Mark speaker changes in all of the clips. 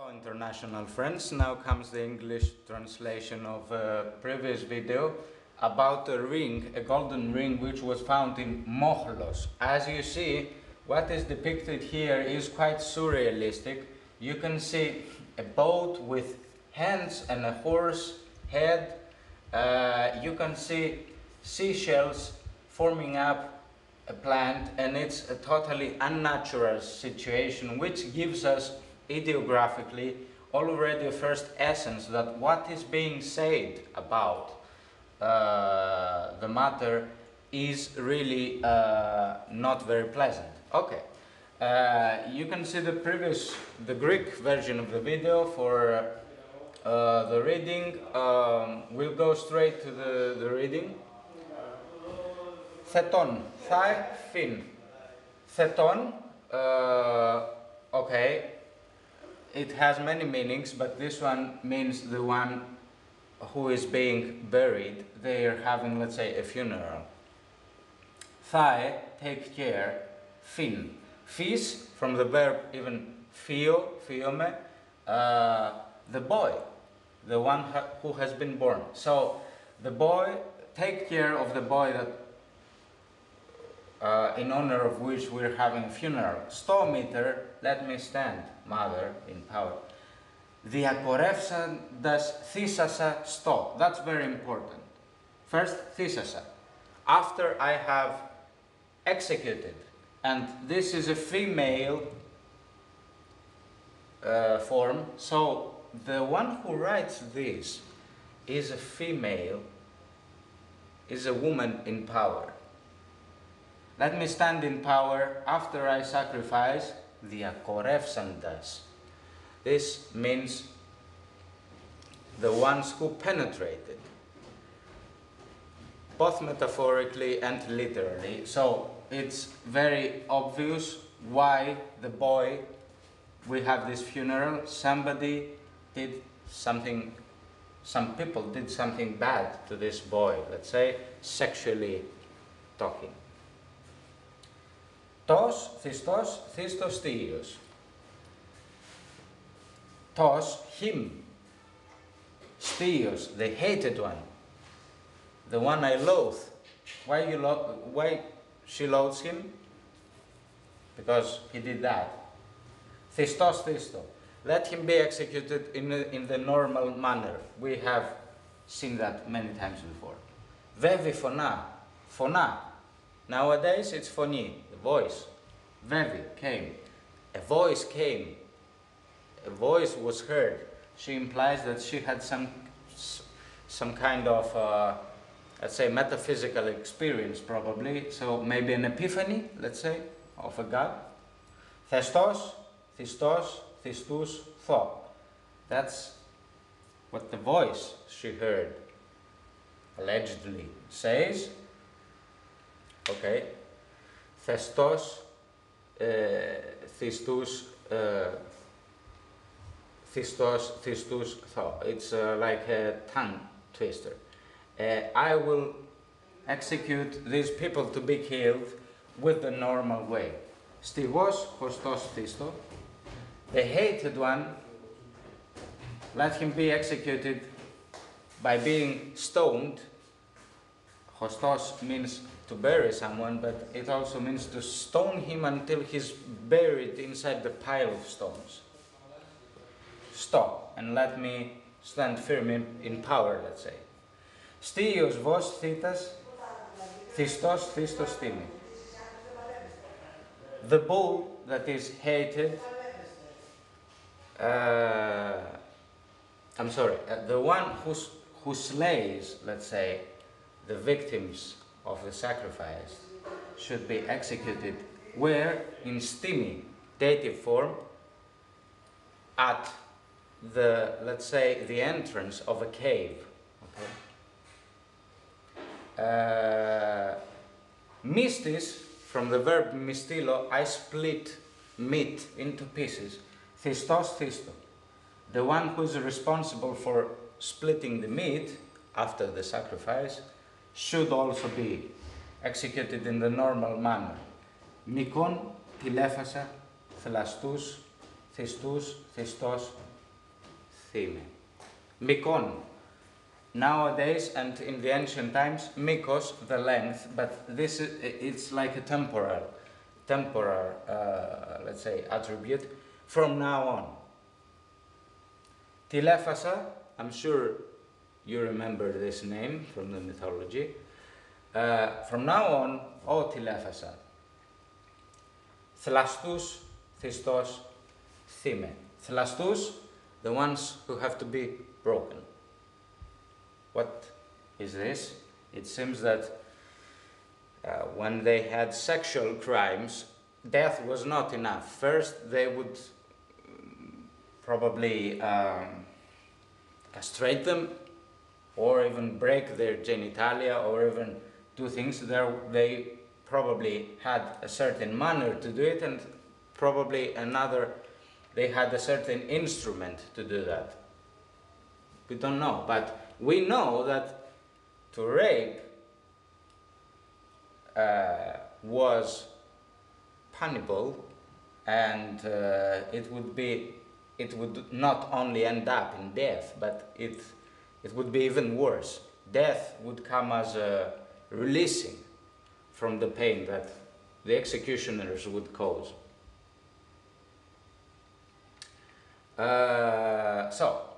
Speaker 1: Hello international friends, now comes the English translation of a previous video about a ring, a golden ring which was found in Mohlos. As you see, what is depicted here is quite surrealistic. You can see a boat with hands and a horse head. Uh, you can see seashells forming up a plant and it's a totally unnatural situation which gives us ideographically already a first essence that what is being said about uh, the matter is really uh, not very pleasant. Okay, uh, you can see the previous, the Greek version of the video for uh, the reading. Um, we'll go straight to the, the reading. Theton, thigh, fin. Theton, uh, okay, it has many meanings, but this one means the one who is being buried. They are having, let's say, a funeral. Thigh, take care. Fin, phys, from the verb even phio, phiome, uh, the boy, the one who has been born. So the boy, take care of the boy that uh, in honor of which we're having a funeral. Stometer, let me stand, mother, in power. Διακορεύσαντας θύσασα στο. That's very important. First, θύσασα. After I have executed, and this is a female uh, form, so the one who writes this is a female, is a woman in power. Let me stand in power after I sacrifice the diakorevsantas. This means the ones who penetrated, both metaphorically and literally. So it's very obvious why the boy, we have this funeral, somebody did something, some people did something bad to this boy, let's say sexually talking. Tos, Christos, Christos Theos. Tos, him. Theos, the hated one. The one I loathe. Why, you lo- why she loathes him? Because he did that. Christos, Christo. Let him be executed in, in the normal manner. We have seen that many times before. Vevi phona. Phona. Nowadays it's the voice. Vevi came. A voice came. A voice was heard. She implies that she had some, some kind of, uh, let's say, metaphysical experience, probably. So maybe an epiphany, let's say, of a god. Thestos, Thistos, Thistus, Tho. That's what the voice she heard allegedly says. Okay. Thistus, uh, Thistos, Thistus, Tho. It's uh, like a tongue twister. Uh, I will execute these people to be killed with the normal way. Stivos, Hostos, Thisto. The hated one, let him be executed by being stoned. Hostos means to bury someone, but it also means to stone him until he's buried inside the pile of stones. Stop and let me stand firm in, in power, let's say. Stios vos thetas, Thistos, Thistos timi. The bull that is hated, uh, I'm sorry, uh, the one who's, who slays, let's say, the victims of the sacrifice should be executed where in stimi dative form at the let's say the entrance of a cave okay? Uh, mistis from the verb mistilo i split meat into pieces. Thistos thisto. The one who is responsible for splitting the meat after the sacrifice should also be executed in the normal manner. Mikon, τηλέφασα, θελαστούς, θυστούς, θυστός, Thime. Mikon. Nowadays and in the ancient times, Mikos, the length, but this is, it's like a temporal, temporal, uh, let's say, attribute from now on. Tilephasa, I'm sure you remember this name from the mythology. Uh, from now on, O Tilephasa. Thlastus, Thistos, Thime. Thlastus, the ones who have to be broken. What is this? It seems that uh, when they had sexual crimes, death was not enough. First, they would mm, probably um, castrate them, or even break their genitalia, or even do things. There, they probably had a certain manner to do it, and probably another, they had a certain instrument to do that. We don't know, but we know that to rape uh, was punishable and uh, it would be it would not only end up in death but it it would be even worse death would come as a releasing from the pain that the executioners would cause uh, so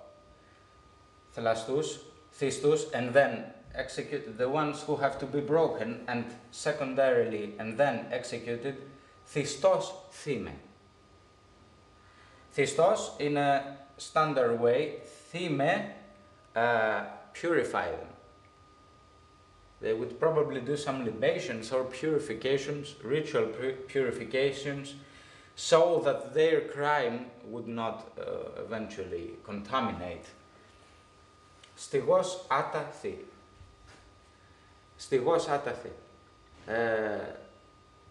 Speaker 1: Thalastus, Thistus, and then execute the ones who have to be broken, and secondarily, and then executed, Thistos Thime. Thistos, in a standard way, Thime uh, purify them. They would probably do some libations or purifications, ritual pu- purifications, so that their crime would not uh, eventually contaminate Στιγός άταθη. Στιγός άταθη. Uh,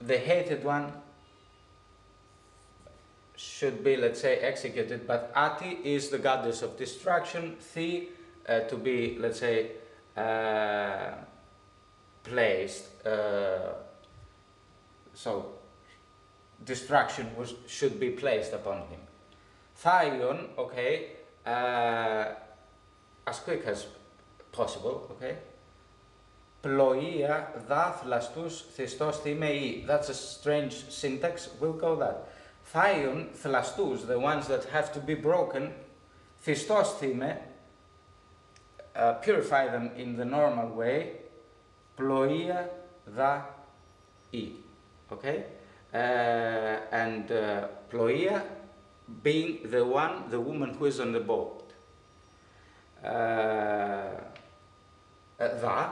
Speaker 1: the hated one should be, let's say, executed, but Ati is the goddess of destruction, Thi uh, to be, let's say, uh, placed. Uh, so, destruction was, should be placed upon him. Thyon, okay, uh, as quick as possible, okay? Ploia dathlastus thistos thimei. That's a strange syntax. We'll go that. Thion thlastus, the ones that have to be broken, thistos thime, uh, purify them in the normal way. Ploia da i. Okay? Uh, and uh, ploia being the one, the woman who is on the boat. Uh, the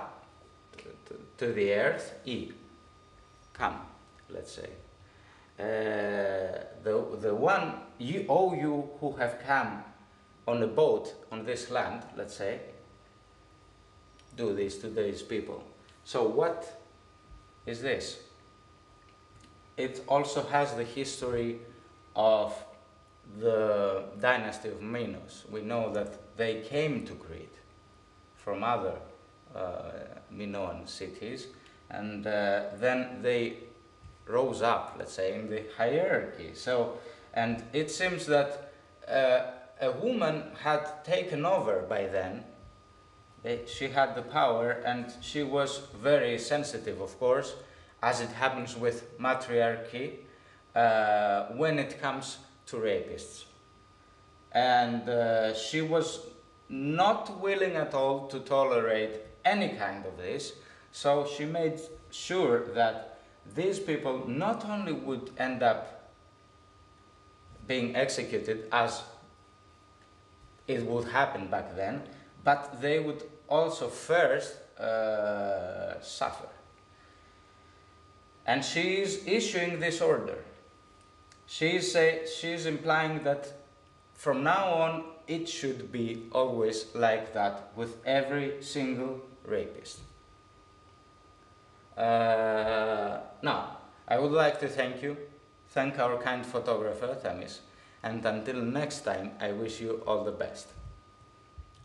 Speaker 1: to the earth, e, come, let's say. Uh, the, the one, you, all you who have come on a boat on this land, let's say, do this to these people. So, what is this? It also has the history of the dynasty of Minos. We know that they came to Crete from other uh, Minoan cities, and uh, then they rose up, let's say, in the hierarchy. So, and it seems that uh, a woman had taken over by then. They, she had the power, and she was very sensitive, of course, as it happens with matriarchy uh, when it comes to rapists. And uh, she was not willing at all to tolerate any kind of this, so she made sure that these people not only would end up being executed as it would happen back then, but they would also first uh, suffer. And she is issuing this order. She is, say, she is implying that from now on it should be always like that with every single rapist. Uh, now, I would like to thank you, thank our kind photographer, Themis, and until next time, I wish you all the best.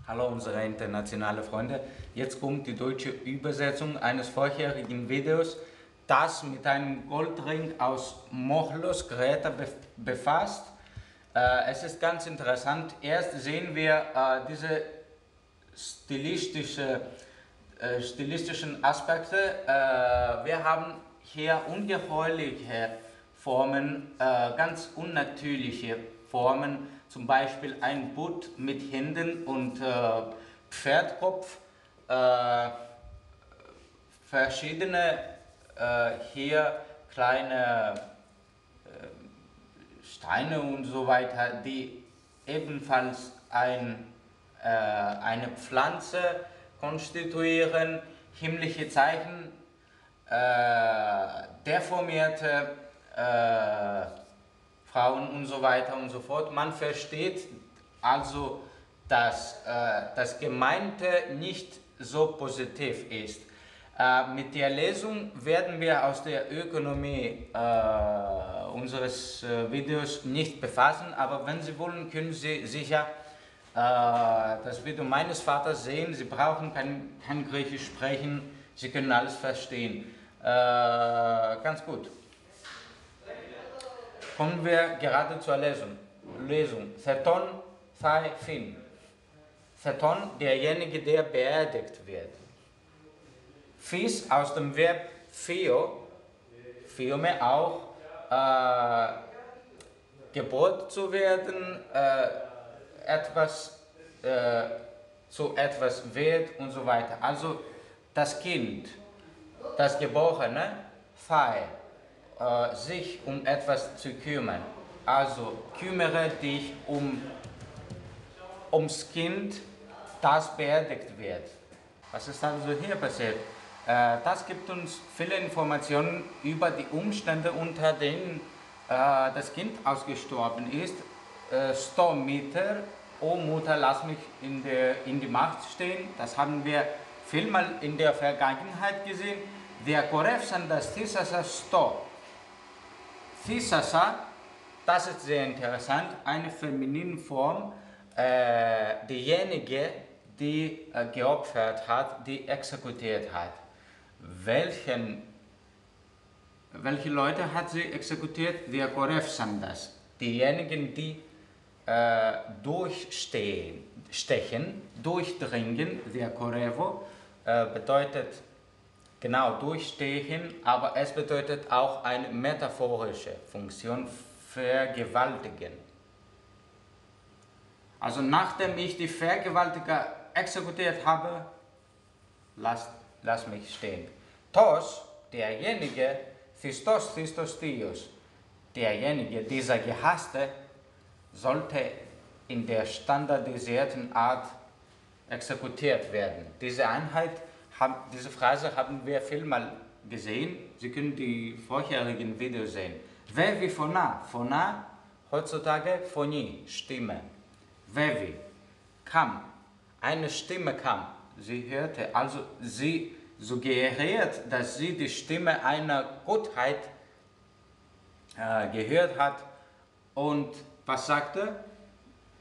Speaker 1: Hallo unsere internationale Freunde, jetzt kommt die deutsche Übersetzung eines vorherigen Videos, das mit einem Goldring aus Mochlos Kreta befasst. Äh, es ist ganz interessant. Erst sehen wir äh, diese stilistische, äh, stilistischen Aspekte. Wir haben hier ungeheuerliche Formen, ganz unnatürliche Formen, zum Beispiel ein Boot mit Händen und äh, Pferdkopf, verschiedene hier kleine Steine und so weiter, die ebenfalls ein, äh, eine Pflanze konstituieren, himmlische Zeichen, äh, deformierte äh, Frauen und so weiter und so fort. Man versteht also, dass äh, das Gemeinte nicht so positiv ist. Äh, mit der Lesung werden wir aus der Ökonomie äh, unseres äh, Videos nicht befassen, aber wenn Sie wollen, können Sie sicher äh, das Video meines Vaters sehen. Sie brauchen kein, kein Griechisch sprechen, Sie können alles verstehen. Äh, ganz gut. Kommen wir gerade zur Lesung. Lesung. Theton Thai Fin. Theton, derjenige, der beerdigt wird. Fies aus dem Verb Theo, vielmehr auch äh, geboren zu werden, äh, etwas äh, zu etwas wird und so weiter. Also das Kind, das Geborene, Thai, äh, sich um etwas zu kümmern. Also kümmere dich um, ums Kind, das beerdigt wird. Was ist also hier passiert? Äh, das gibt uns viele Informationen über die Umstände, unter denen äh, das Kind ausgestorben ist. Äh, Stormmeter, oh Mutter, lass mich in, der, in die Macht stehen. Das haben wir vielmal in der Vergangenheit gesehen. Der Korefsan, das Thisasa, das ist sehr interessant, eine feminine Form, äh, diejenige, die äh, geopfert hat, die exekutiert hat welchen, welche Leute hat sie exekutiert? Der Korefsan das. Diejenigen, die äh, durchstehen, stechen, durchdringen, der Korevo, äh, bedeutet genau durchstehen, aber es bedeutet auch eine metaphorische Funktion, vergewaltigen. Also nachdem ich die Vergewaltiger exekutiert habe, lasst lass mich stehen. Tos, derjenige, Christos, Christos, Theos, derjenige, dieser Gehasste, sollte in der standardisierten Art exekutiert werden. Diese Einheit, diese Phrase haben wir vielmal gesehen. Sie können die vorherigen Videos sehen. Vevi phona, phona, heutzutage Phonie, Stimme. Vevi, kam, eine Stimme kam sie hörte. Also sie suggeriert, dass sie die Stimme einer Gottheit äh, gehört hat. Und was sagte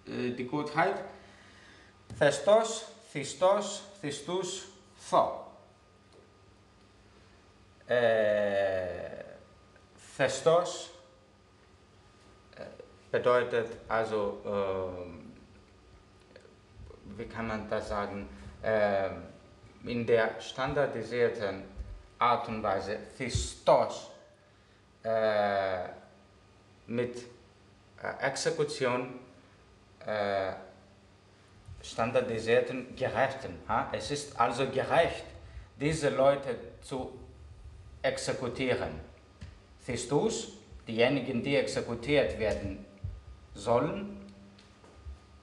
Speaker 1: äh, die Gottheit? Thestos, Christos, Christus, Tho. Äh, Thestos äh, bedeutet also, ähm, wie kann man das sagen, äh, in der standardisierten Art und Weise Christos äh, mit äh, Exekution äh, standardisierten Gerechten. Es ist also gerecht, diese Leute zu exekutieren. Christus, diejenigen, die exekutiert werden sollen,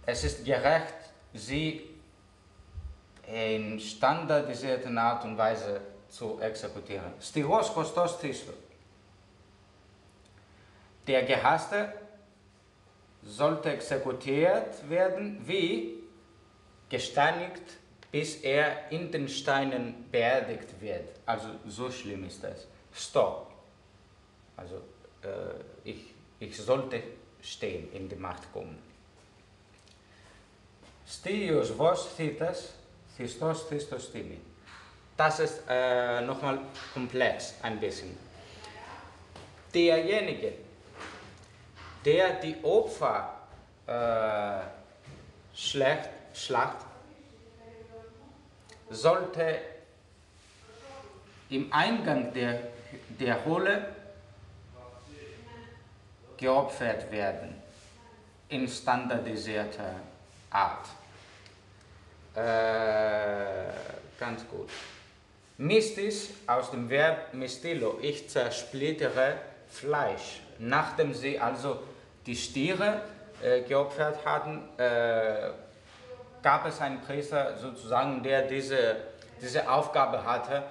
Speaker 1: es ist gerecht, sie in standardisierter Art und Weise zu exekutieren. Stiros Christos Christus. Der Gehasste sollte exekutiert werden wie gesteinigt, bis er in den Steinen beerdigt wird. Also so schlimm ist das. Stopp. Also äh, ich, ich sollte stehen, in die Macht kommen. Stios vos thitas Christos, Christus, Timi. Das ist äh, nochmal komplex ein bisschen. Derjenige, der die Opfer äh, Schlecht, Schlacht sollte im Eingang der, der Höhle geopfert werden in standardisierter Art. Äh, ganz gut. Mistis aus dem Verb mistilo, ich zersplittere Fleisch. Nachdem sie also die Stiere äh, geopfert hatten, äh, gab es einen Priester sozusagen, der diese, diese Aufgabe hatte,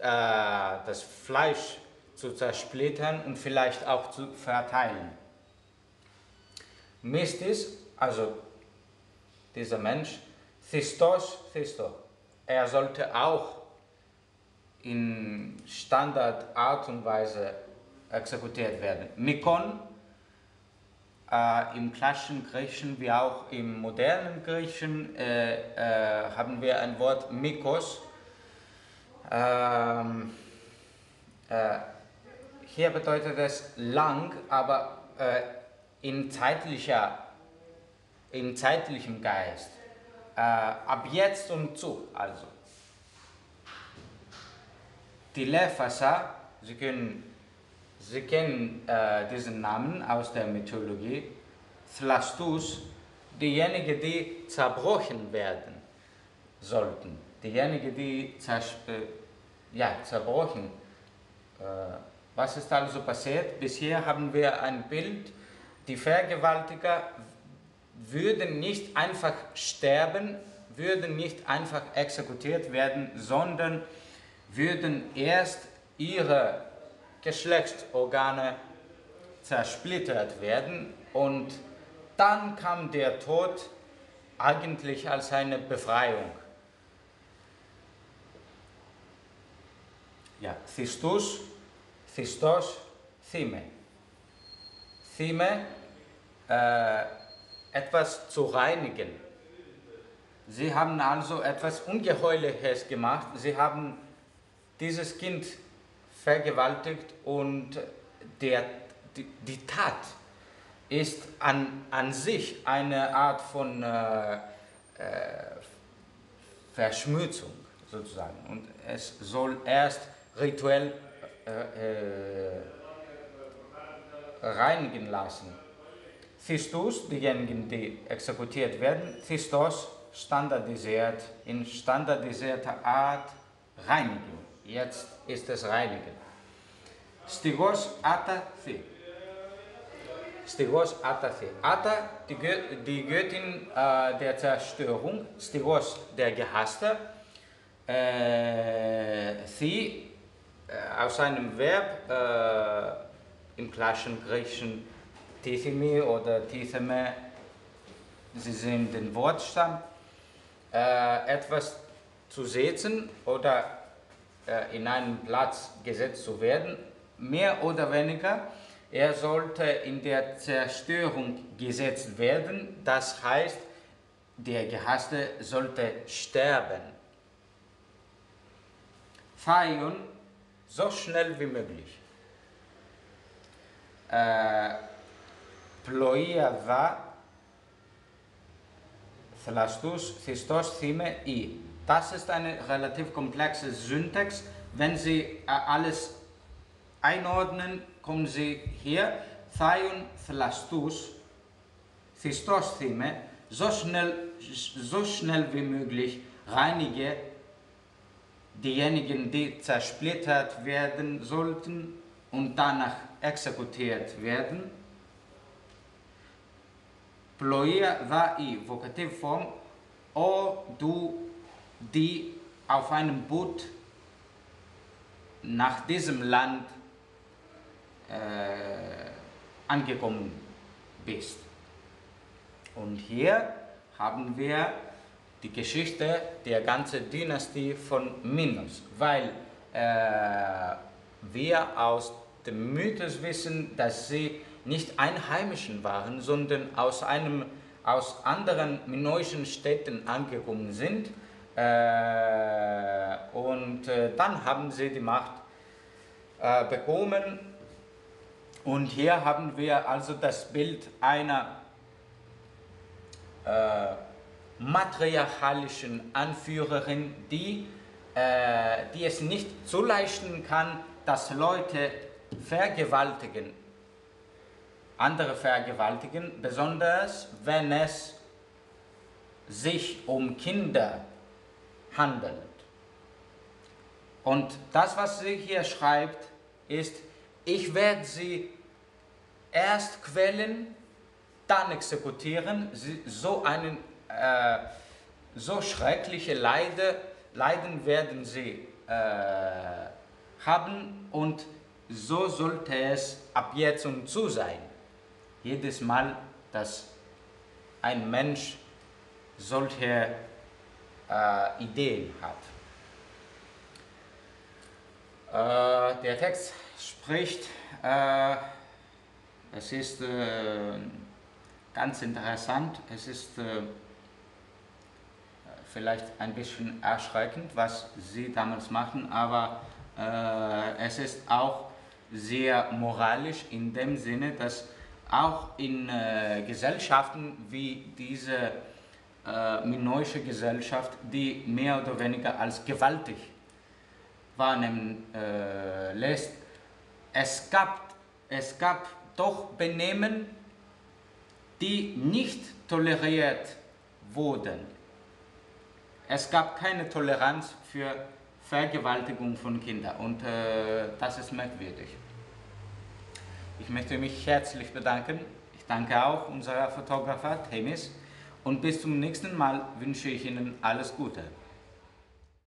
Speaker 1: äh, das Fleisch zu zersplittern und vielleicht auch zu verteilen. Mistis, also dieser Mensch, Thistos, Thisto, er sollte auch in Standardart und Weise exekutiert werden. Mikon, äh, im klassischen Griechischen wie auch im modernen Griechischen äh, äh, haben wir ein Wort Mikos. Ähm, äh, hier bedeutet es lang, aber äh, in, zeitlicher, in zeitlichem Geist. Äh, ab jetzt und zu, also. Die Lefasa, Sie, können, Sie kennen äh, diesen Namen aus der Mythologie, Thlastus, diejenigen, die zerbrochen werden sollten, diejenigen, die ja, zerbrochen. Äh, was ist also passiert? Bisher haben wir ein Bild, die Vergewaltiger würden nicht einfach sterben, würden nicht einfach exekutiert werden, sondern würden erst ihre Geschlechtsorgane zersplittert werden und dann kam der Tod eigentlich als eine Befreiung. Ja, Christus, Christos, Thime. Thime, äh, etwas zu reinigen. Sie haben also etwas Ungeheuerliches gemacht. Sie haben dieses Kind vergewaltigt und der, die, die Tat ist an, an sich eine Art von äh, äh, Verschmutzung sozusagen. Und es soll erst rituell äh, äh reinigen lassen. Thistus, diejenigen, die exekutiert werden, Thistos standardisiert, in standardisierter Art reinigen. Jetzt ist es reinigen. Stigos ata thi. Stigos ata thi. Ata, die, Gö die Göttin äh, der Zerstörung, Stigos, der Gehasste, äh, thi, äh, aus einem Verb äh, im klassischen Griechischen Tithimi oder Titheme, sie sind den Wortstamm, äh, etwas zu setzen oder äh, in einen Platz gesetzt zu werden, mehr oder weniger, er sollte in der Zerstörung gesetzt werden, das heißt, der Gehasste sollte sterben. Feilen so schnell wie möglich. Äh, Ploia va, Thlastus, Thistos, Thime, I. Das ist eine relativ komplexe Syntax. Wenn Sie äh, alles einordnen, kommen Sie hier. Thaion, Thlastus, Christos, Thime, so schnell, so schnell wie möglich reinige diejenigen, die zersplittert werden sollten und danach exekutiert werden Ploia va i, Vokativform, o du, die auf einem Boot nach diesem Land äh, angekommen bist. Und hier haben wir die Geschichte der ganzen Dynastie von Minos, weil äh, wir aus dem Mythos wissen, dass sie nicht Einheimischen waren, sondern aus, einem, aus anderen minoischen Städten angekommen sind. Äh, und äh, dann haben sie die Macht äh, bekommen. Und hier haben wir also das Bild einer äh, matriarchalischen Anführerin, die, äh, die es nicht zuleisten kann, dass Leute vergewaltigen, andere vergewaltigen, besonders wenn es sich um Kinder handelt. Und das, was sie hier schreibt, ist, ich werde sie erst quälen, dann exekutieren, so, einen, äh, so schreckliche Leide, Leiden werden sie äh, haben und so sollte es ab jetzt und zu sein. Jedes Mal, dass ein Mensch solche äh, Ideen hat. Äh, der Text spricht, äh, es ist äh, ganz interessant, es ist äh, vielleicht ein bisschen erschreckend, was sie damals machen, aber äh, es ist auch sehr moralisch in dem Sinne, dass auch in Gesellschaften wie diese äh, minoische Gesellschaft, die mehr oder weniger als gewaltig wahrnehmen äh, lässt, es gab, es gab doch Benehmen, die nicht toleriert wurden. Es gab keine Toleranz für Vergewaltigung von Kindern und äh, das ist merkwürdig. Ich möchte mich herzlich bedanken. Ich danke auch unserer Fotografer Themis und bis zum nächsten Mal wünsche ich Ihnen alles Gute.